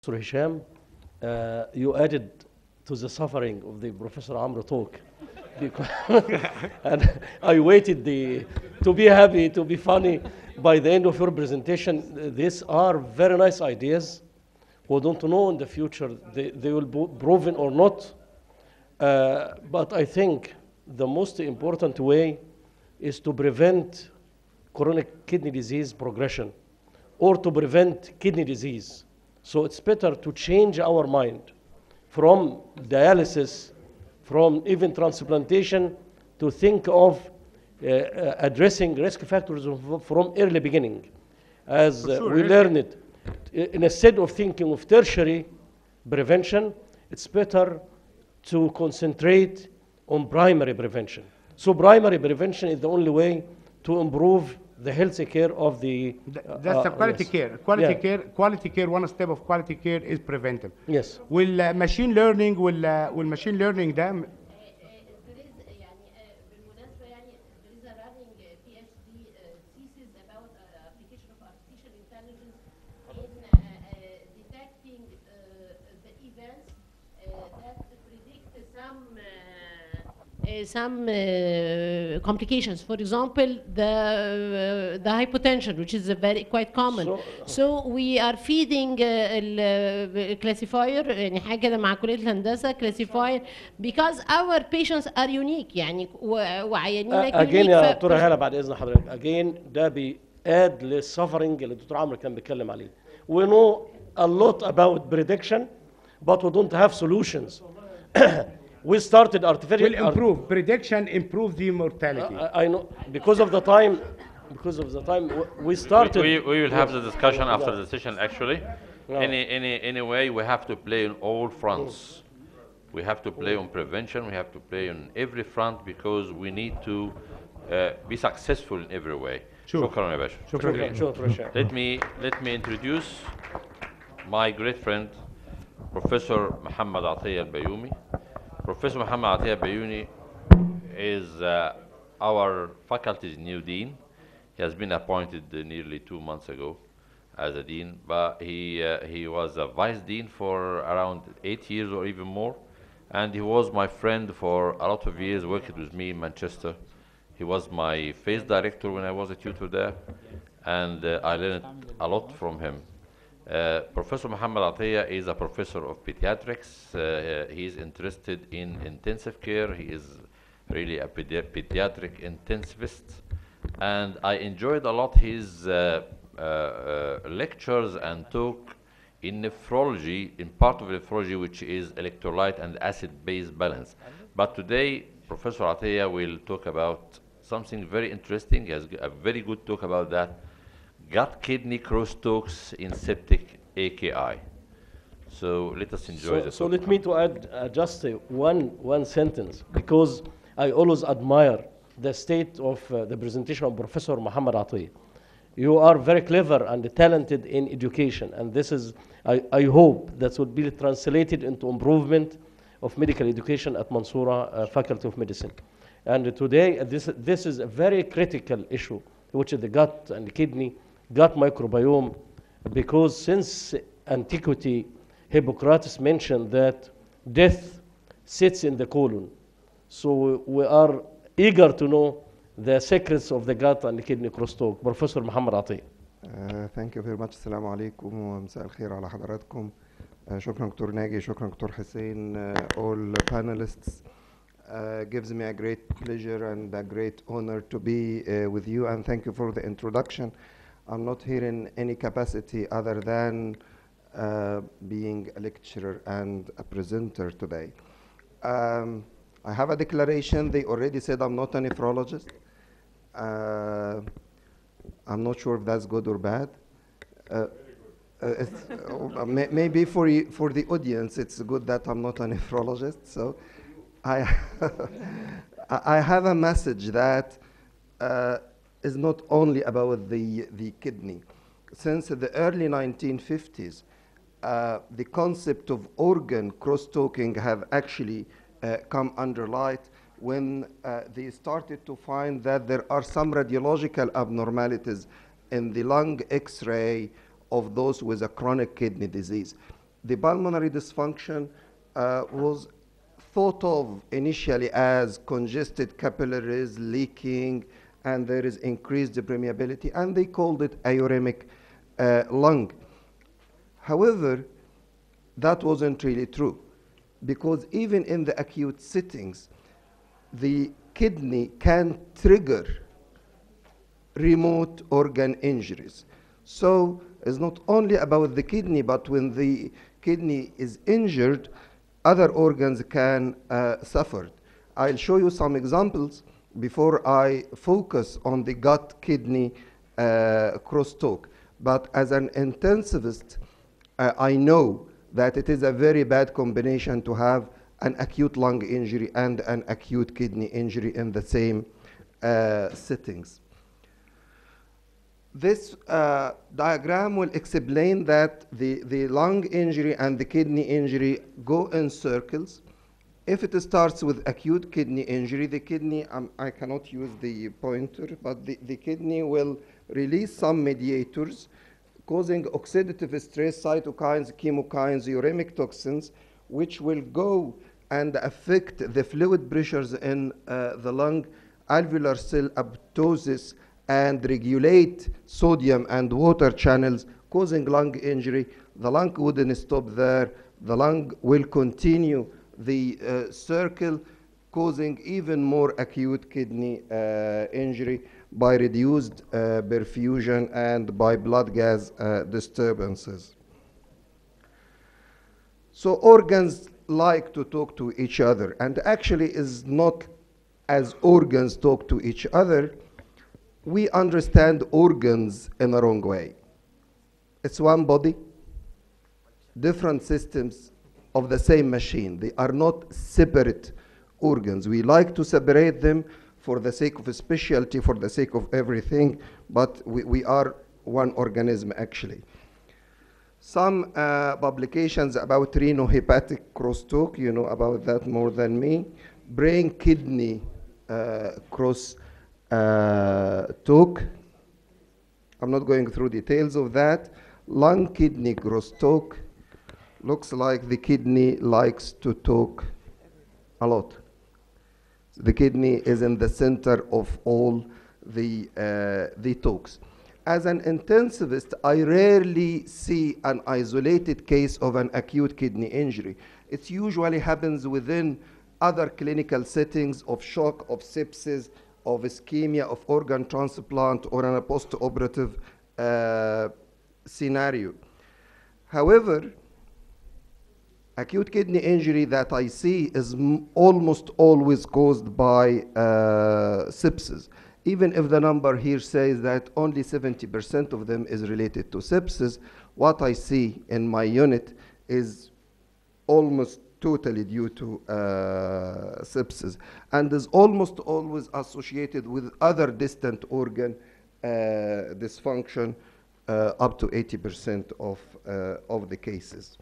Professor Hisham, uh, you added to the suffering of the Professor Amro talk. And I waited the, to be happy, to be funny. By the end of your presentation, these are very nice ideas. We don't know in the future they, they will be proven or not. Uh, but I think the most important way is to prevent chronic kidney disease progression or to prevent kidney disease. So it's better to change our mind from dialysis, from even transplantation, to think of uh, uh, addressing risk factors from early beginning. As uh, sure, we learn it, instead of thinking of tertiary prevention, it's better to concentrate on primary prevention. So primary prevention is the only way to improve the healthy care of the. Th- uh, That's the uh, quality yes. care. Quality Yeah. care, quality care, one step of quality care is preventive. Yes. والماشين ليرنينج والماشين ليرنينج ده some uh, complications. For example, the uh, the hypotension, which is a very quite common. So- So we are feeding الكلاسيفاير يعني حاجه كده مع كليه الهندسه كلاسيفاير because our patients are unique يعني و- وعيانينك اجين unique يا ف- دكتوره هاله بعد اذن حضرتك اجين ده بياد للسفرنج اللي الدكتور عمرو كان بيتكلم عليه we know a lot about prediction but we don't have solutions we started artificial. Will improve art prediction, improve the mortality. Uh, I, I, know because of the time, because of the time we started. We, we, we will have the discussion after the session. Actually, yeah. any any any way we have to play on all fronts. We have to play on prevention. We have to play on every front because we need to uh, be successful in every way. Sure. Let me let me introduce my great friend, Professor Mohammed Attia al-Bayoumi. Professor Mohammed Attia al-Bayoumi is uh, our faculty's new dean. He has been appointed uh, nearly two months ago as a dean, but he, uh, he was a vice dean for around eight years or even more. And he was my friend for a lot of years, working with me in Manchester. He was my phase director when I was a tutor there, and uh, I learned a lot from him. Uh, professor Mohammed Attia is a professor of pediatrics. Uh, he is interested in intensive care. He is really a pedi- pediatric intensivist. And I enjoyed a lot his uh, uh, uh, lectures and talk in nephrology, in part of nephrology, which is electrolyte and acid-base balance. But today, Professor Attia will talk about something very interesting. He has a very good talk about that. Gut kidney crosstalks in septic AKI. So let us enjoy So, the so let me to add uh, just uh, one, one sentence because I always admire the state of uh, the presentation of Professor Mohammed Attia. You are very clever and talented in education, and this is, I, I hope, that will be translated into improvement of medical education at Mansoura uh, Faculty of Medicine. And today, this, this is a very critical issue, which is the gut and the kidney, gut microbiome because since antiquity, Hippocrates mentioned that death sits in the colon. So we are eager to know the secrets of the gut and the kidney crosstalk. Professor Mohammed Attia. Uh, thank you very much. السلام عليكم ومساء الخير على حضراتكم. Uh, Shukran, Doctor ناجي شكرا دكتور حسين uh, all panelists. Uh, gives me a great pleasure and a great honor to be uh, with you and thank you for the introduction. I'm not here in any capacity other than uh, being a lecturer and a presenter today um, I have a declaration they already said I'm not a nephrologist uh, I'm not sure if that's good or bad. Uh, uh, may, maybe for for the audience, it's good that I'm not a nephrologist. So, I I I have a message that uh, is not only about the the kidney. Since the early 1950s, uh, the concept of organ cross-talking have actually uh, come under light when uh, they started to find that there are some radiological abnormalities in the lung x-ray of those with a chronic kidney disease. the pulmonary dysfunction uh, was thought of initially as congested capillaries leaking and there is increased permeability and they called it auremic uh, lung. However, that wasn't really true because even in the acute settings, the kidney can trigger remote organ injuries. So it's not only about the kidney, but when the kidney is injured, other organs can uh, suffer. I'll show you some examples before I focus on the gut kidney uh, crosstalk. But as an intensivist, uh, I know that it is a very bad combination to have an acute lung injury and an acute kidney injury in the same uh, settings. This uh, diagram will explain that the, the lung injury and the kidney injury go in circles. If it starts with acute kidney injury, the kidney, um, I cannot use the pointer, but the, the kidney will release some mediators causing oxidative stress, cytokines, chemokines, uremic toxins, which will go and affect the fluid pressures in uh, the lung, alveolar cell apoptosis, and regulate sodium and water channels, causing lung injury. The lung wouldn't stop there. The lung will continue the uh, circle, causing even more acute kidney uh, injury by reduced uh, perfusion and by blood gas uh, disturbances. So organs like to talk to each other, and actually is not as organs talk to each other, we understand organs in a wrong way. It's one body, different systems of the same machine. They are not separate organs. We like to separate them for the sake of specialty, for the sake of everything, but we, we are one organism actually. Some uh, publications about renohepatic crosstalk, you know about that more than me. Brain kidney uh, cross uh, talk. I'm not going through details of that. Lung kidney crosstalk looks like the kidney likes to talk a lot. The kidney is in the center of all the, uh, the talks. As an intensivist, I rarely see an isolated case of an acute kidney injury. It usually happens within other clinical settings of shock, of sepsis, of ischemia, of organ transplant, or in a post-operative uh, scenario. However, acute kidney injury that I see is almost always caused by uh, sepsis. Even if the number here says that only 70% of them is related to sepsis, what I see in my unit is almost totally due to uh, sepsis and is almost always associated with other distant organ uh, dysfunction uh, up to 80% of, uh, of the cases.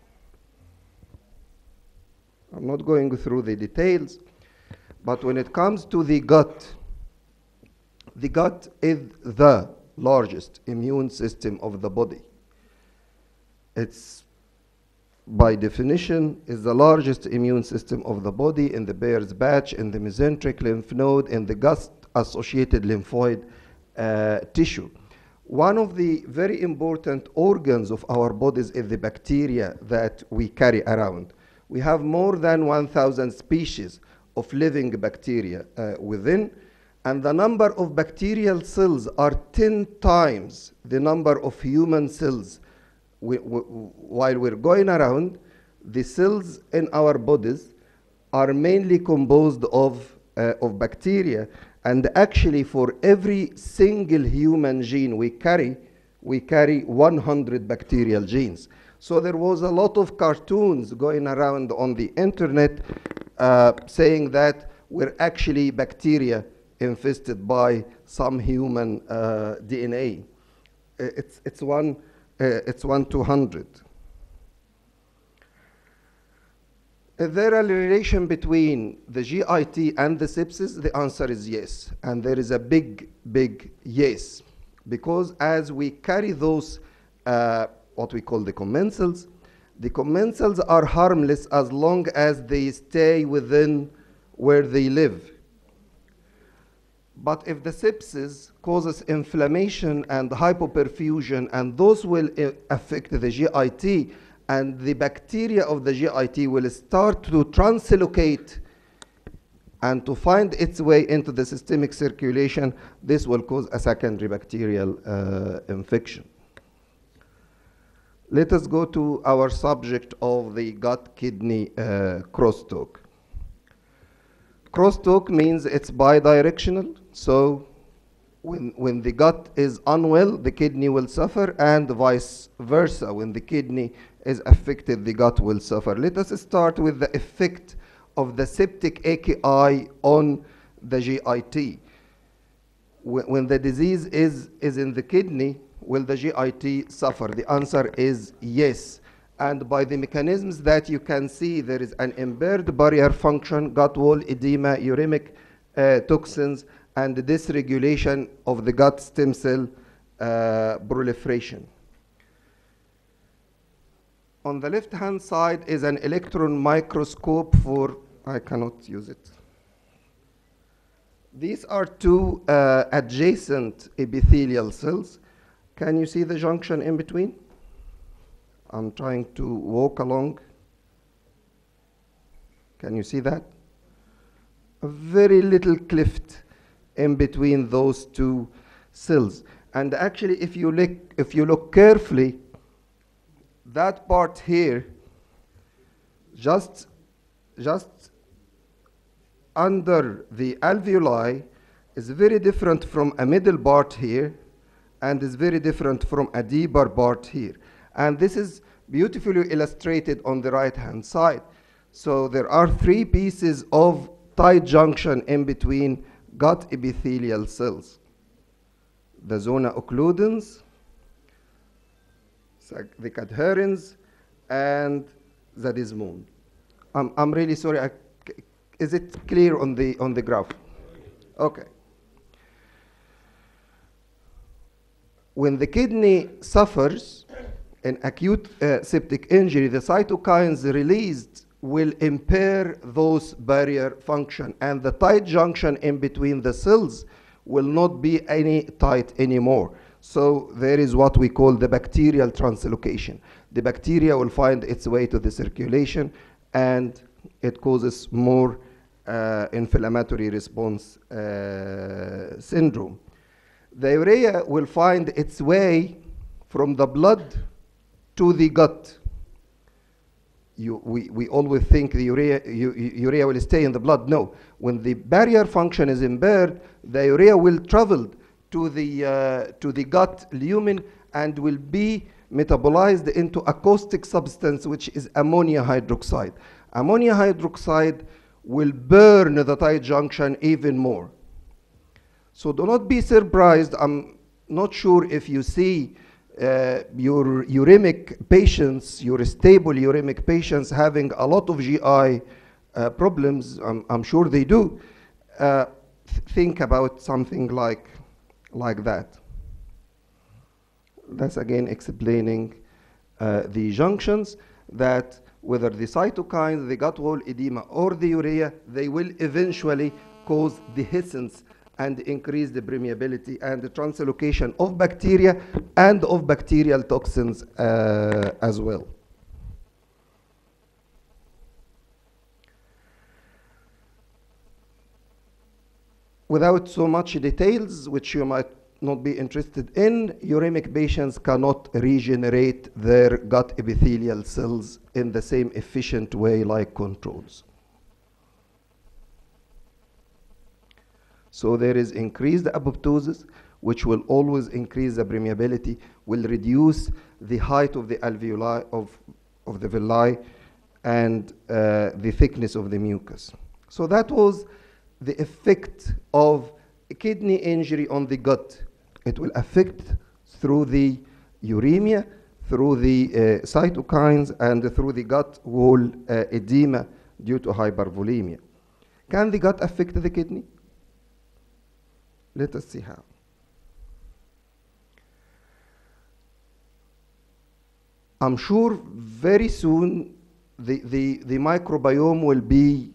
I'm not going through the details, but when it comes to the gut, the gut is the largest immune system of the body. It's by definition is the largest immune system of the body in the Peyer's patch, in the mesenteric lymph node, in the gut associated lymphoid uh, tissue. One of the very important organs of our bodies is the bacteria that we carry around. We have more than 1,000 species of living bacteria uh, within, and the number of bacterial cells are 10 times the number of human cells. We, we, while we're going around, the cells in our bodies are mainly composed of, uh, of bacteria, and actually, for every single human gene we carry, we carry 100 bacterial genes. So there was a lot of cartoons going around on the internet uh, saying that we're actually bacteria infested by some human uh, DNA. Uh, It's, it's, one, uh, it's one to 100. Is there a relation between the GIT and the sepsis? The answer is yes. And there is a big, big yes. Because as we carry those, uh, what we call the commensals, The commensals are harmless as long as they stay within where they live. But if the sepsis causes inflammation and hypoperfusion, and those will uh, affect the GIT, and the bacteria of the GIT will start to translocate and to find its way into the systemic circulation, this will cause a secondary bacterial uh, infection. Let us go to our subject of the gut-kidney uh, crosstalk. Crosstalk means it's bidirectional, so when, when the gut is unwell, the kidney will suffer, and vice versa. When the kidney is affected, the gut will suffer. Let us start with the effect of the septic AKI on the GIT. Wh- When the disease is, is in the kidney, will the GIT suffer? The answer is yes. And by the mechanisms that you can see, there is an impaired barrier function, gut wall edema, uremic uh, toxins, and dysregulation of the gut stem cell uh, proliferation. On the left hand side is an electron microscope for, I cannot use it. These are two uh, adjacent epithelial cells. Can you see the junction in between? I'm trying to walk along. Can you see that? A very little cleft in between those two cells. And actually, if you look, if you look carefully, that part here, just, just under the alveoli, is very different from a middle part here, and is very different from a deeper part here. And this is beautifully illustrated on the right-hand side. So there are three pieces of tight junction in between gut epithelial cells. The zona occludens, the cadherins, and the desmosome. I'm, I'm really sorry. I is it clear on the, on the graph? Okay. When the kidney suffers an acute uh, septic injury, the cytokines released will impair those barrier function, and the tight junction in between the cells will not be any tight anymore. So there is what we call the bacterial translocation. The bacteria will find its way to the circulation, and it causes more uh, inflammatory response uh, syndrome. The urea will find its way from the blood to the gut. You, we, we always think the urea, u- urea will stay in the blood. No. When the barrier function is impaired, the urea will travel to the, uh, to the gut lumen and will be metabolized into a caustic substance, which is ammonia hydroxide. Ammonia hydroxide will burn the tight junction even more. So do not be surprised. I'm not sure if you see uh, your uremic patients, your stable uremic patients having a lot of GI uh, problems. I'm, I'm sure they do. Uh, th- think about something like, like that. That's again explaining uh, the junctions that whether the cytokines, the gut wall edema, or the urea, they will eventually cause dehiscence and increase the permeability and the translocation of bacteria and of bacterial toxins uh, as well. Without so much details, which you might not be interested in, uremic patients cannot regenerate their gut epithelial cells in the same efficient way like controls. So there is increased apoptosis, which will always increase the permeability, will reduce the height of the alveoli of, of the villi and uh, the thickness of the mucus. So that was the effect of kidney injury on the gut. It will affect through the uremia, through the uh, cytokines, and through the gut wall uh, edema due to hypervolemia. Can the gut affect the kidney? Let us see how. I'm sure very soon the, the, the microbiome will be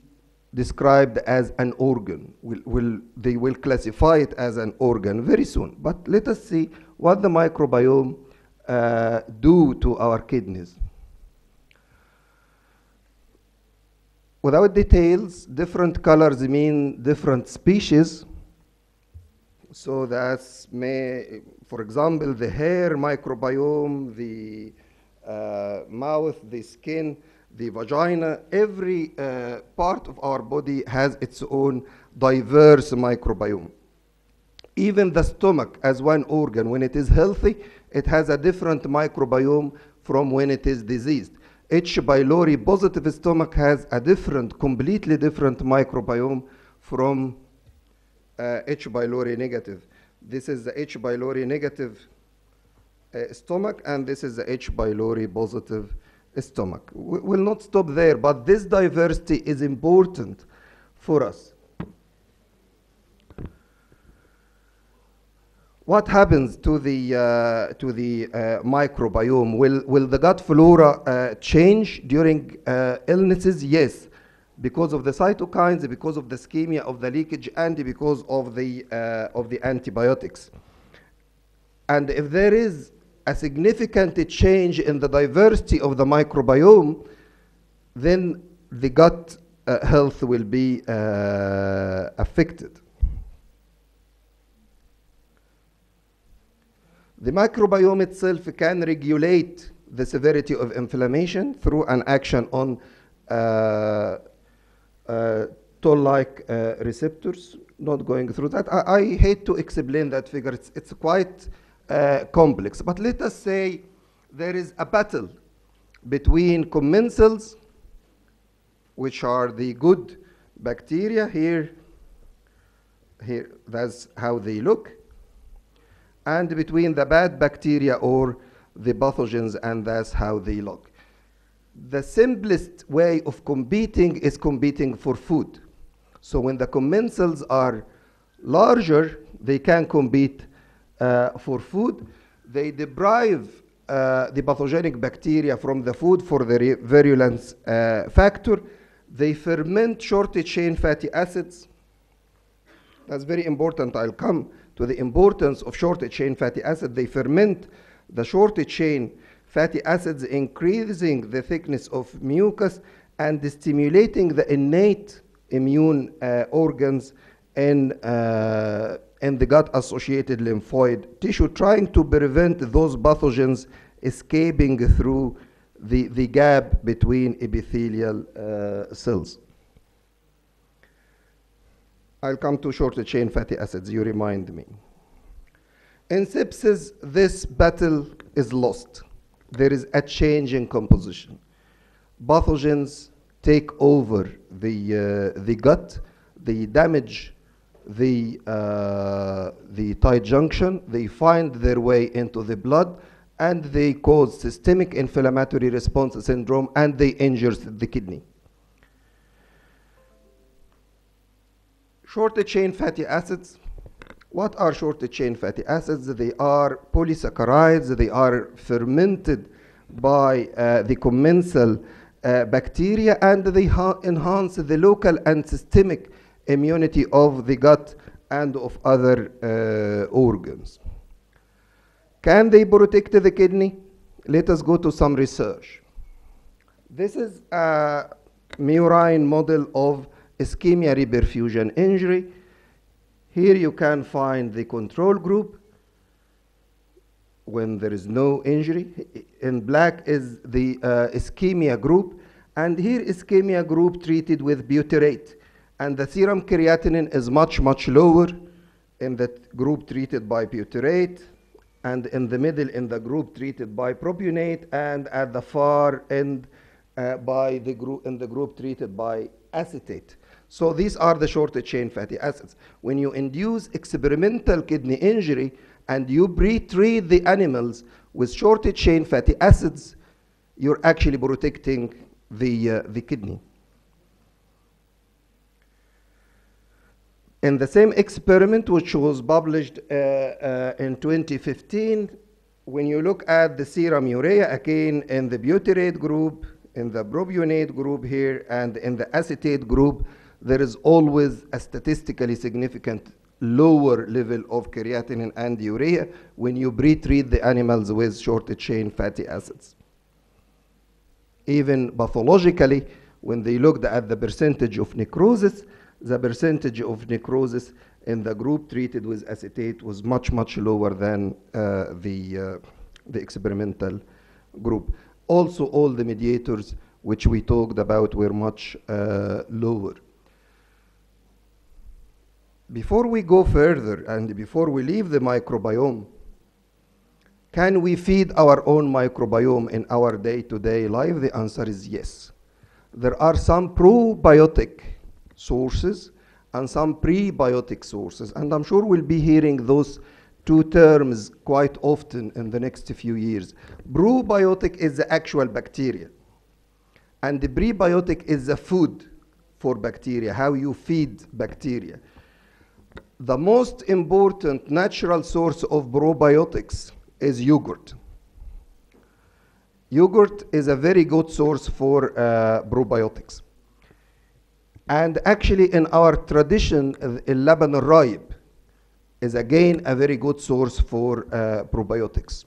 described as an organ. Will, will, they will classify it as an organ very soon. But let us see what the microbiome uh, do to our kidneys. Without details, different colors mean different species. So that's may, for example, the hair microbiome, the uh, mouth, the skin, the vagina, every uh, part of our body has its own diverse microbiome. Even the stomach, as one organ, when it is healthy, it has a different microbiome from when it is diseased. H. pylori positive stomach has a different, completely different microbiome from H. pylori negative. This is the H. pylori negative uh, stomach, and this is the H. pylori positive stomach. We will not stop there, but this diversity is important for us. What happens to the, uh, to the uh, microbiome? Will, will the gut flora uh, change during uh, illnesses? Yes, because of the cytokines, because of the ischemia of the leakage, and because of the, uh, of the antibiotics. And if there is a significant change in the diversity of the microbiome, then the gut uh, health will be uh, affected. The microbiome itself can regulate the severity of inflammation through an action on uh, toll-like uh, receptors. Not going through that. I, I hate to explain that figure. It's, it's quite uh, complex. But let us say there is a battle between commensals, which are the good bacteria here. Here, that's how they look and between the bad bacteria or the pathogens, and that's how they look. The simplest way of competing is competing for food. So when the commensals are larger, they can compete uh, for food. They deprive uh, the pathogenic bacteria from the food for the virulence uh, factor. They ferment short chain fatty acids. That's very important. I'll come to the importance of short chain fatty acid. They ferment the short chain fatty acids, increasing the thickness of mucus and stimulating the innate immune uh, organs in, uh, in the gut associated lymphoid tissue, trying to prevent those pathogens escaping through the, the gap between epithelial uh, cells. I'll come to short chain fatty acids, you remind me. In sepsis, this battle is lost. There is a change in composition. Pathogens take over the, uh, the gut, they damage the, uh, the tight junction, they find their way into the blood, and they cause systemic inflammatory response syndrome, and they injure the kidney. Short chain fatty acids. What are short chain fatty acids? They are polysaccharides. They are fermented by uh, the commensal uh, bacteria and they enhance the local and systemic immunity of the gut and of other uh, organs. Can they protect the kidney? Let us go to some research. This is a murine model of ischemia reperfusion injury. Here you can find the control group when there is no injury. In black is the uh, ischemia group, and here ischemia group treated with butyrate. And the serum creatinine is much, much lower in that group treated by butyrate, and in the middle in the group treated by propionate, and at the far end uh, by the group in the group treated by acetate. So these are the short chain fatty acids. When you induce experimental kidney injury and you pre-treat the animals with short chain fatty acids, you're actually protecting the, uh, the kidney. In the same experiment, which was published uh, uh, in 2015, when you look at the serum urea, again, in the butyrate group, in the propionate group here, and in the acetate group, there is always a statistically significant lower level of creatinine and urea when you pre-treat the animals with short-chain fatty acids. Even pathologically, when they looked at the percentage of necrosis, the percentage of necrosis in the group treated with acetate was much, much lower than uh, the, uh, the experimental group. Also, all the mediators which we talked about were much uh, lower. Before we go further and before we leave the microbiome, can we feed our own microbiome in our day-to-day life? The answer is yes. There are some probiotic sources and some prebiotic sources, and I'm sure we'll be hearing those two terms quite often in the next few years. Probiotic is the actual bacteria, and the prebiotic is the food for bacteria, how you feed bacteria. The most important natural source of probiotics is yogurt. Yogurt is a very good source for uh, probiotics. And actually, in our tradition, Lebanon Raib is again a very good source for uh, probiotics.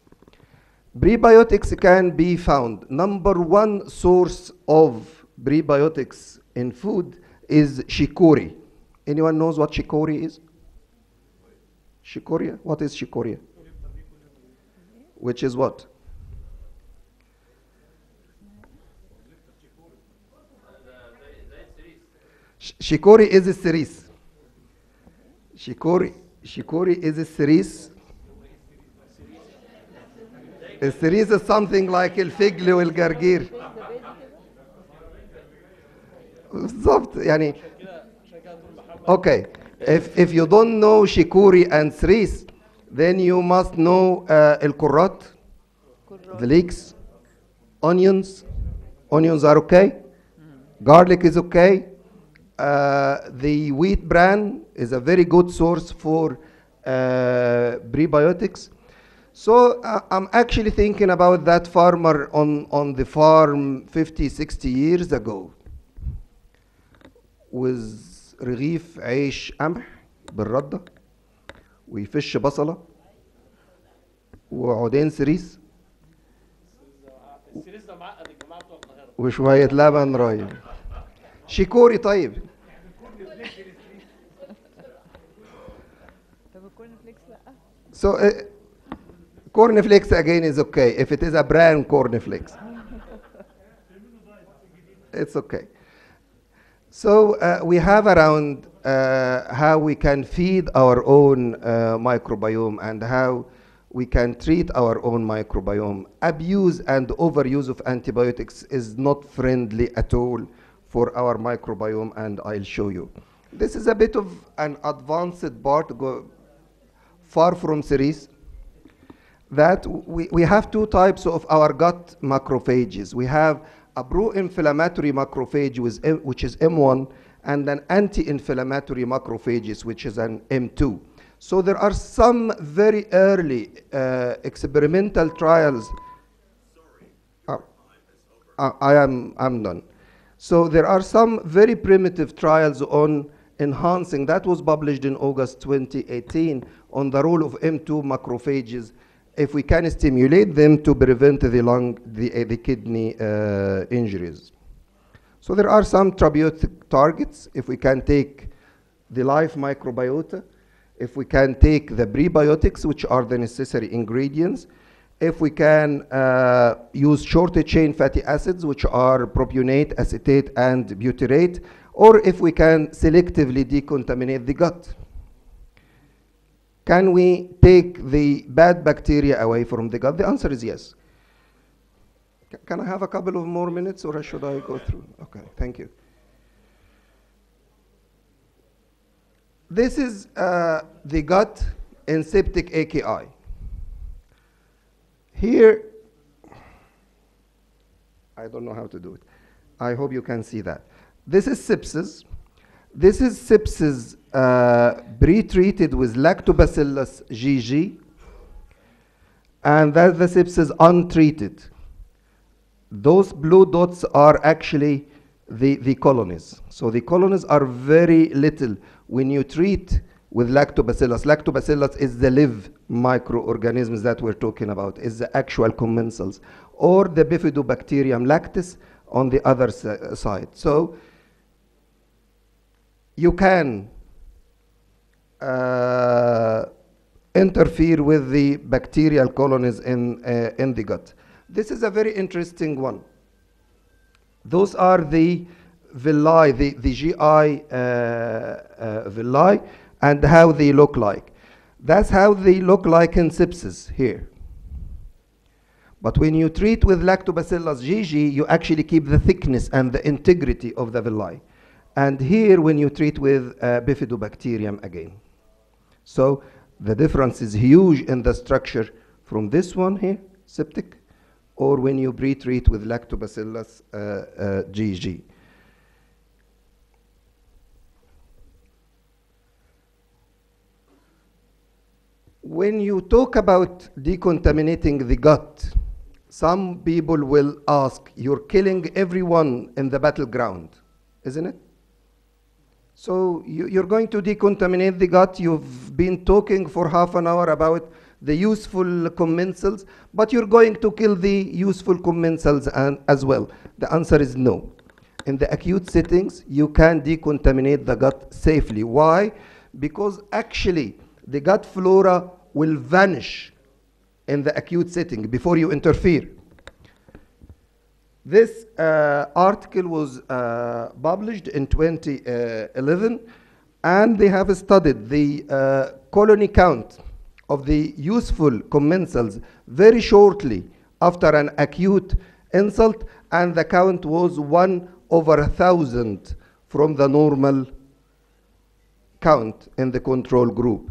Prebiotics can be found. Number one source of prebiotics in food is shikori. Anyone knows what shikori is? Shikoria? What is shikoria? Which is what? Sh- Shikori is a cerise. Shikori, shikori is a cerise. السريس is something like الفجل والجرجير بالظبط يعني Okay. If, if you don't know Shikuri and Sris, then you must know uh, el kurrat, the leeks, onions. Onions are okay. Garlic is okay. Uh, the wheat bran is a very good source for uh, prebiotics. So uh, I'm actually thinking about that farmer on, on the farm 50, 60 years ago with رغيف عيش قمح بالردة ويفش بصلة وعودين سريس. السيريز ده معقد يا جماعة بتوع القاهرة. وشوية لبن رايب. شيكوري طيب. طب الكورن فليكس لا So uh, corn flakes again is okay. If it is a brand corn flakes. it's okay. So uh, we have around uh, how we can feed our own uh, microbiome and how we can treat our own microbiome. Abuse and overuse of antibiotics is not friendly at all for our microbiome, and I'll show you. This is a bit of an advanced part, go far from series that we, we have two types of our gut macrophages. We have a pro-inflammatory macrophage which is M1 and an anti-inflammatory macrophages which is an M2. So there are some very early uh, experimental trials. Uh, uh, I am I'm done. So there are some very primitive trials on enhancing. That was published in August 2018 on the role of M2 macrophages if we can stimulate them to prevent the lung, the, uh, the kidney uh, injuries. So there are some therapeutic targets. If we can take the live microbiota, if we can take the prebiotics, which are the necessary ingredients, if we can uh, use shorter chain fatty acids, which are propionate, acetate, and butyrate, or if we can selectively decontaminate the gut. Can we take the bad bacteria away from the gut? The answer is yes. C- Can I have a couple of more minutes or should I go through? Okay, thank you. This is uh, the gut in septic AKI. Here, I don't know how to do it. I hope you can see that. This is sepsis. This is sepsis uh, pre-treated with lactobacillus GG. and that the sepsis untreated. Those blue dots are actually the, the colonies. So the colonies are very little when you treat with lactobacillus. Lactobacillus is the live microorganisms that we're talking about, is the actual commensals, or the bifidobacterium lactis on the other side. So you can uh, interfere with the bacterial colonies in, uh, in the gut. This is a very interesting one. Those are the villi, the, the GI uh, uh, villi, and how they look like. That's how they look like in sepsis here. But when you treat with lactobacillus GG, you actually keep the thickness and the integrity of the villi. And here, when you treat with uh, bifidobacterium again. So the difference is huge in the structure from this one here, septic, or when you pre-treat with lactobacillus uh, uh, GG. When you talk about decontaminating the gut, some people will ask, you're killing everyone in the battleground, isn't it? So you, you're going to decontaminate the gut. You've been talking for half an hour about the useful commensals, but you're going to kill the useful commensals as well. The answer is no. In the acute settings, you can decontaminate the gut safely. Why? Because actually, the gut flora will vanish in the acute setting before you interfere. This uh, article was uh, published in 2011, and they have studied the uh, colony count of the useful commensals very shortly after an acute insult, and the count was one over a thousand from the normal count in the control group.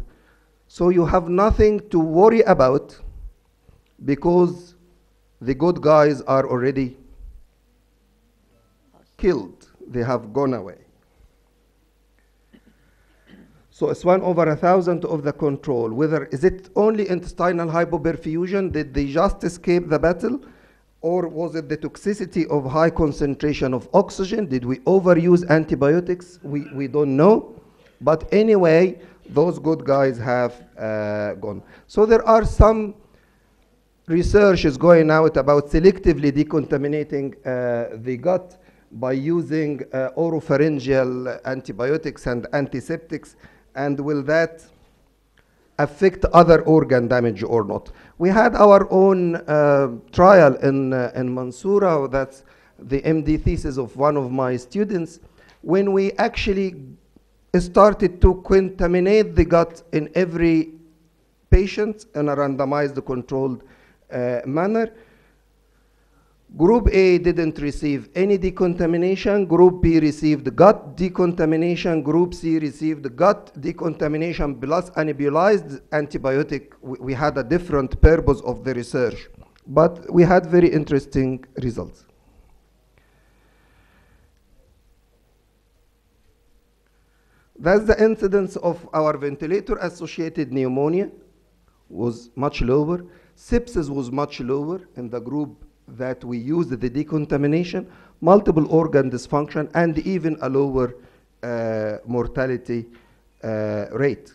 So you have nothing to worry about because the good guys are already killed. They have gone away. So it's one over a thousand of the control. Whether is it only intestinal hypoperfusion? Did they just escape the battle? Or was it the toxicity of high concentration of oxygen? Did we overuse antibiotics? We, we don't know. But anyway, those good guys have uh, gone. So there are some research is going out about selectively decontaminating uh, the gut by using uh, oropharyngeal antibiotics and antiseptics, and will that affect other organ damage or not? We had our own uh, trial in, uh, in Mansoura, that's the MD thesis of one of my students, when we actually started to contaminate the gut in every patient in a randomized controlled uh, manner. Group A didn't receive any decontamination. Group B received gut decontamination. Group C received gut decontamination plus a nebulized antibiotic. We, we had a different purpose of the research, but we had very interesting results. That's the incidence of our ventilator-associated pneumonia was much lower. Sepsis was much lower in the group that we used the decontamination, multiple organ dysfunction, and even a lower uh, mortality uh, rate.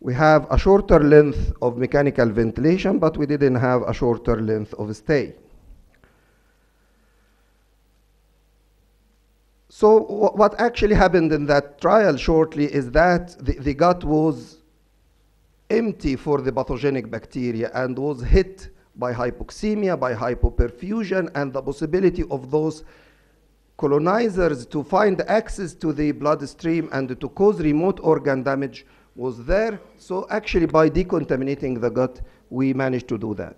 We have a shorter length of mechanical ventilation, but we didn't have a shorter length of stay. So what actually happened in that trial shortly is that the, the gut was empty for the pathogenic bacteria and was hit by hypoxemia, by hypoperfusion, and the possibility of those colonizers to find access to the bloodstream and to cause remote organ damage was there. So actually by decontaminating the gut, we managed to do that.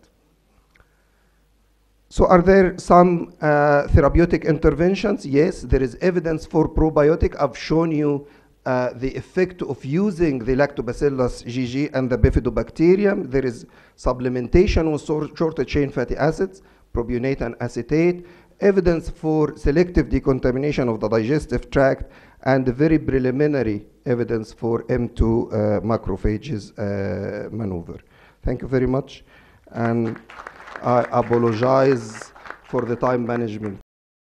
So are there some uh, therapeutic interventions? Yes, there is evidence for probiotic. I've shown you uh, the effect of using the lactobacillus GG and the bifidobacterium. There is supplementation with sor- shorter chain fatty acids, propionate and acetate, evidence for selective decontamination of the digestive tract, and very preliminary evidence for M2 uh, macrophages uh, maneuver. Thank you very much. And I apologize for the time management.